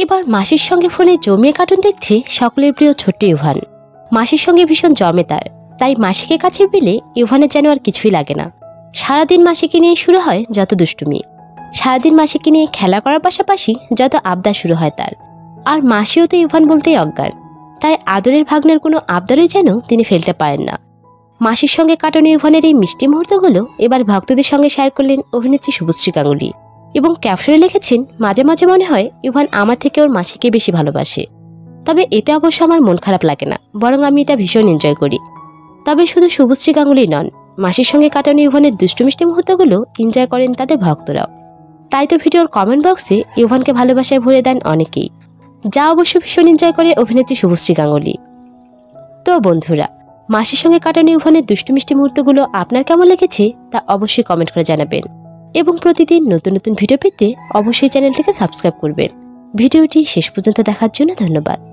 এবার মাসির সঙ্গে ফোনে জমিয়ে কার্টুন দেখছে সকলের প্রিয় ছোট্ট ইভান মাসির সঙ্গে ভীষণ জমে তার। তাই মাসিকে কাছে পেলে ইভানের যেন আর কিছুই লাগে না। সারাদিন মাসিকে নিয়ে শুরু হয় যত দুষ্টুমি। সারাদিন মাসিকে নিয়ে খেলা করার পাশাপাশি যত আবদার শুরু হয় তার। আর মাসিও তো ইভান বলতেই অজ্ঞান। তাই আদরের ভাগ্নের কোনো আবদারই যেন তিনি ফেলতে পারেন না। মাসির সঙ্গে কাটানো ইভানের এই মিষ্টি মুহূর্তগুলো এবার ভক্তদের সঙ্গে শেয়ার করলেন অভিনেত্রী শুভশ্রী গাঙ্গুলি। এবং ক্যাপশনে লিখেছেন, মাঝে মাঝে মনে হয় ইভান আমার থেকে ওর মাসিকে বেশি ভালোবাসে। তবে এতে অবশ্য আমার মন খারাপ লাগে না, বরং আমি এটা ভীষণ এনজয় করি। তবে শুধু শুভশ্রী গাঙ্গুলি নন, মাসির সঙ্গে কাটানো ইভানের দুষ্টু মিষ্টি মুহূর্তগুলো এনজয় করেন তাদের ভক্তরাও। তাই তো ভিডিওর কমেন্ট বক্সে ইভানকে ভালোবাসায় ভরে দেন অনেকেই, যা অবশ্য ভীষণ এনজয় করে অভিনেত্রী শুভশ্রী গাঙ্গুলি। তো বন্ধুরা, মাসির সঙ্গে কাটানো ইভানের দুষ্টু মিষ্টি মুহূর্তগুলো আপনার কেমন লেগেছে তা অবশ্যই কমেন্ট করে জানাবেন। এবং প্রতিদিন নতুন নতুন ভিডিও পেতে অবশ্যই চ্যানেলটিকে সাবস্ক্রাইব করবেন। ভিডিওটি শেষ পর্যন্ত দেখার জন্য ধন্যবাদ।